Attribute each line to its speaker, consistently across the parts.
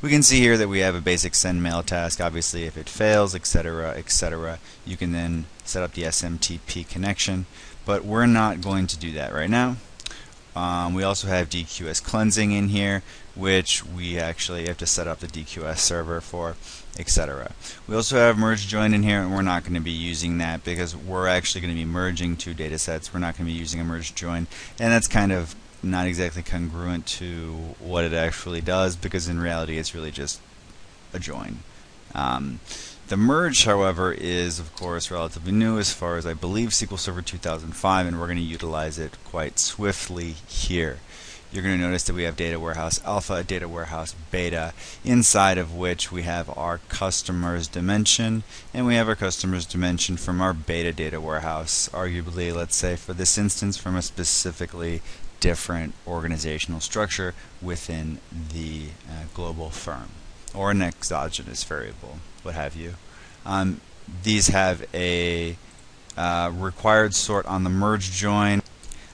Speaker 1: We can see here that we have a basic send mail task. Obviously, if it fails, etc., etc., you can then set up the SMTP connection. But we're not going to do that right now. Um, we also have DQS cleansing in here, which we actually have to set up the DQS server for, etc. We also have merge join in here, and we're not going to be using that because we're actually going to be merging two data sets. We're not going to be using a merge join, and that's kind of not exactly congruent to what it actually does because in reality it's really just a join. Um, the merge, however, is of course relatively new as far as I believe SQL Server 2005 and we're going to utilize it quite swiftly here. You're going to notice that we have Data Warehouse Alpha, Data Warehouse Beta, inside of which we have our customers dimension and we have our customers dimension from our beta data warehouse, arguably, let's say for this instance, from a specifically different organizational structure within the uh, global firm or an exogenous variable what have you. Um, these have a uh, required sort on the merge join.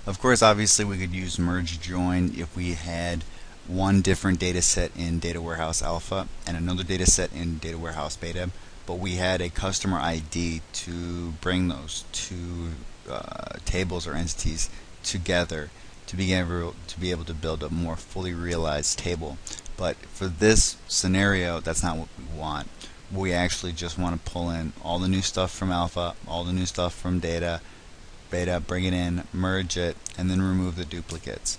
Speaker 1: Of course, obviously, we could use merge join if we had one different data set in Data Warehouse Alpha and another data set in Data Warehouse Beta, but we had a customer ID to bring those two uh, tables or entities together to be able to be able to build a more fully realized table. But for this scenario, that's not what we want we actually just want to pull in all the new stuff from alpha, all the new stuff from data, beta, bring it in, merge it, and then remove the duplicates.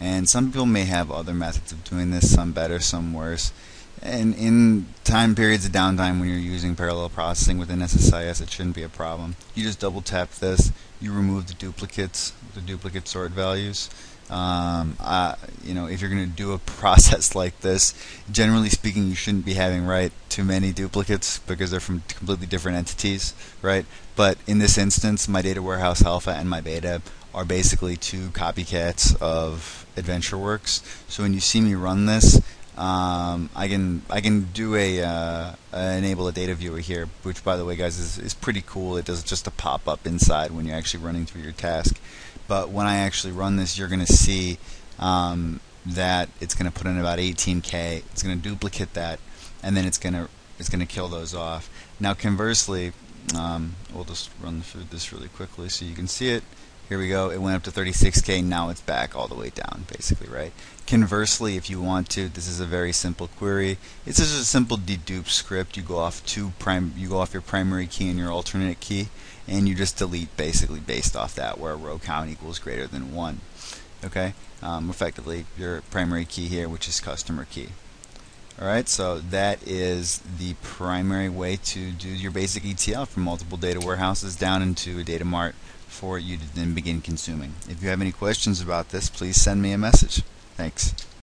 Speaker 1: And some people may have other methods of doing this, some better, some worse. And in time periods of downtime when you're using parallel processing within SSIS, it shouldn't be a problem. You just double tap this, you remove the duplicates, the duplicate sort values, um, uh, you know, if you're going to do a process like this, generally speaking, you shouldn't be having right too many duplicates because they're from completely different entities, right? But in this instance, my data warehouse alpha and my beta are basically two copycats of AdventureWorks. So when you see me run this, um, I can I can do a uh, enable a data viewer here, which by the way, guys, is, is pretty cool. It does just a pop up inside when you're actually running through your task. But when I actually run this you're going to see um, that it's going to put in about 18k it's going to duplicate that and then it's going to it's going to kill those off. Now conversely um, we'll just run through this really quickly so you can see it here we go. It went up to 36k now it's back all the way down basically right? Conversely if you want to this is a very simple query. It's just a simple dedupe script. You go off two prime you go off your primary key and your alternate key and you just delete basically based off that where row count equals greater than 1 okay? Um, effectively your primary key here which is customer key. Alright so that is the primary way to do your basic ETL from multiple data warehouses down into a data mart for you to then begin consuming. If you have any questions about this please send me a message. Thanks